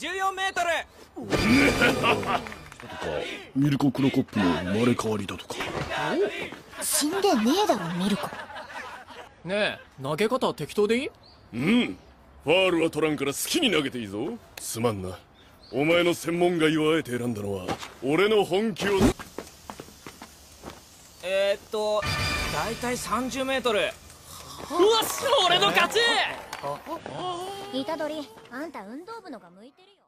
メートル。ミルコ・クロコップの生まれ変わりだとか。死んでねえだろミルコ。ねえ投げ方適当でいい？うん。ファールは取らんから好きに投げていいぞ。すまんな。お前の専門外をあえて選んだのは俺の本気を。えー、っと大体30メートル。うわっし俺の勝ち虎杖あんた運動部のが向いてるよ。